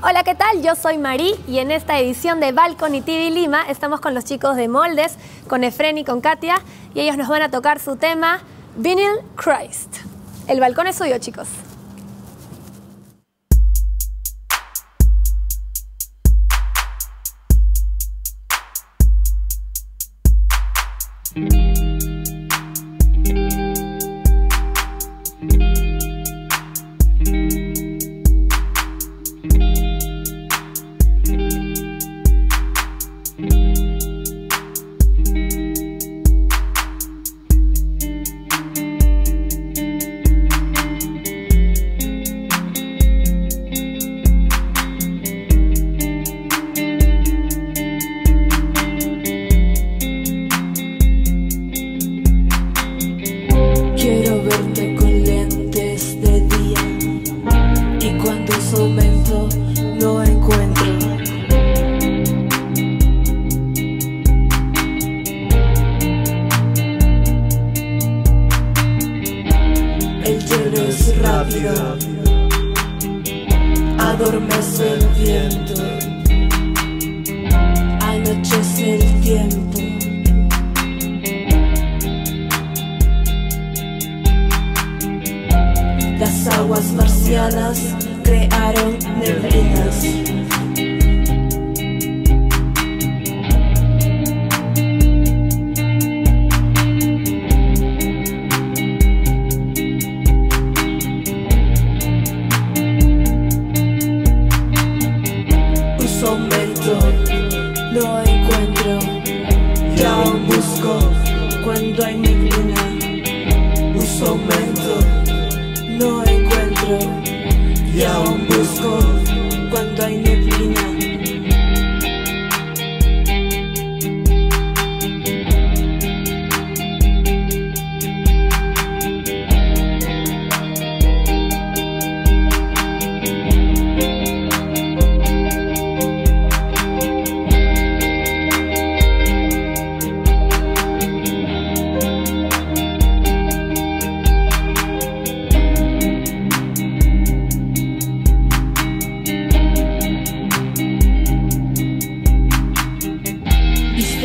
Hola, ¿qué tal? Yo soy Marí y en esta edición de Balcony TV Lima estamos con los chicos de Moldes, con Efren y con Katia, y ellos nos van a tocar su tema Vinyl Christ. El balcón es suyo, chicos. Quiero aumento no encuentro. El hielo es rápido, adormece el viento, anochece el tiempo. Las aguas marcianas crearon neblinas. Un no encuentro y aún busco cuando hay neblina. Un aumento no encuentro y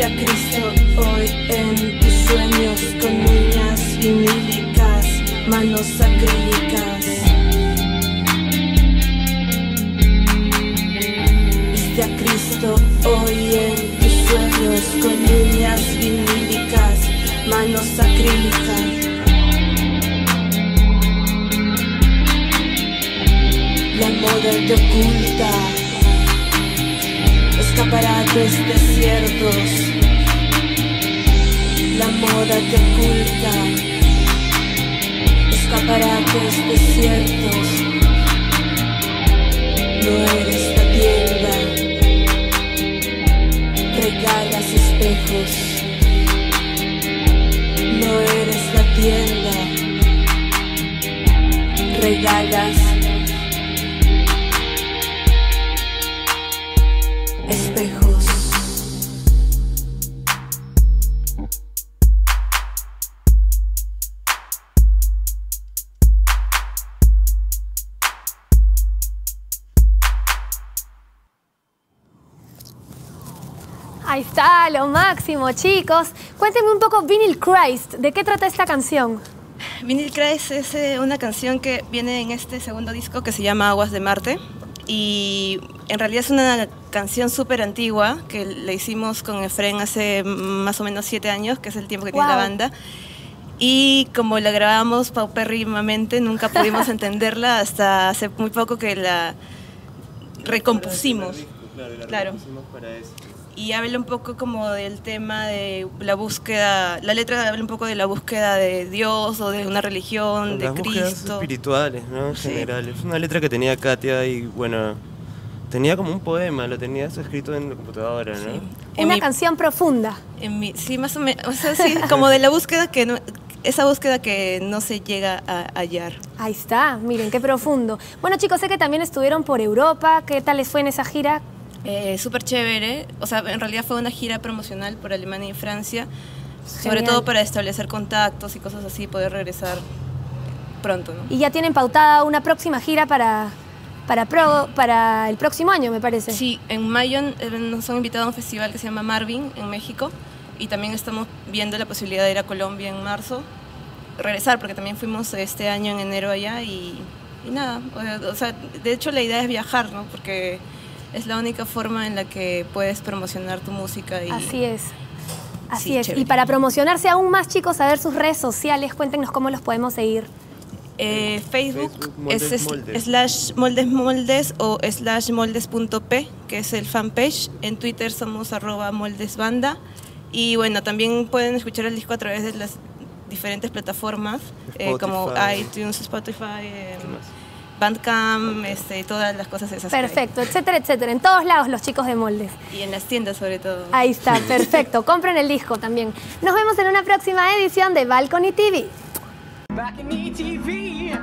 a Cristo hoy en tus sueños con uñas vinílicas, manos acrílicas. Viste a Cristo hoy en tus sueños con uñas vinílicas, manos acrílicas. La moda te oculta escaparates desiertos. La moda te oculta, escaparates desiertos. No eres la tienda, regalas espejos. No eres la tienda, regalas Ahí está, lo máximo, chicos. Cuéntenme un poco Vinyl Christ, ¿de qué trata esta canción? Vinyl Christ es eh, una canción que viene en este segundo disco que se llama Aguas de Marte y en realidad es una canción súper antigua que la hicimos con Efren hace más o menos siete años, que es el tiempo que tiene la banda. Y como la grabamos paupérrimamente, nunca pudimos entenderla hasta hace muy poco que la recompusimos. Claro. Y habla un poco como del tema de la búsqueda, la letra habla un poco de la búsqueda de Dios o de una religión, de Las búsquedas Cristo. espirituales, ¿no? En Sí. general. Es una letra que tenía Katia y, bueno, tenía como un poema, lo tenías escrito en la computadora, ¿no? En Una mi- canción profunda. En mi- sí, más o menos, o sea, sí, como de la búsqueda que no, esa búsqueda que no se llega a hallar. Ahí está, miren, qué profundo. Bueno, chicos, sé que también estuvieron por Europa. ¿Qué tal les fue en esa gira? Eh, Súper chévere, o sea, en realidad fue una gira promocional por Alemania y Francia, sobre todo para establecer contactos y cosas así, poder regresar pronto. ¿no? Y ya tienen pautada una próxima gira para, para, pro- para el próximo año, me parece. Sí, en mayo eh, nos han invitado a un festival que se llama Marvin en México y también estamos viendo la posibilidad de ir a Colombia en marzo, regresar porque también fuimos este año en enero allá y, y nada, o sea, de hecho la idea es viajar, ¿no? Porque es la única forma en la que puedes promocionar tu música y Así es. Así Sí, es. chévere. Y para promocionarse aún más, chicos, a ver sus redes sociales, cuéntenos cómo los podemos seguir. Eh, Facebook, Facebook, Moldes es, Moldes. slash moldes moldes o slash moldes.p, que es el fanpage. En Twitter somos arroba moldesbanda. Y bueno, también pueden escuchar el disco a través de las diferentes plataformas, eh, como iTunes, Spotify, eh, ¿Qué más? Bandcamp, este, todas las cosas esas. Perfecto, etcétera, etcétera. En todos lados los chicos de moldes. Y en las tiendas sobre todo. Ahí está, perfecto. Compren el disco también. Nos vemos en una próxima edición de Balcony TV. Back in ETV.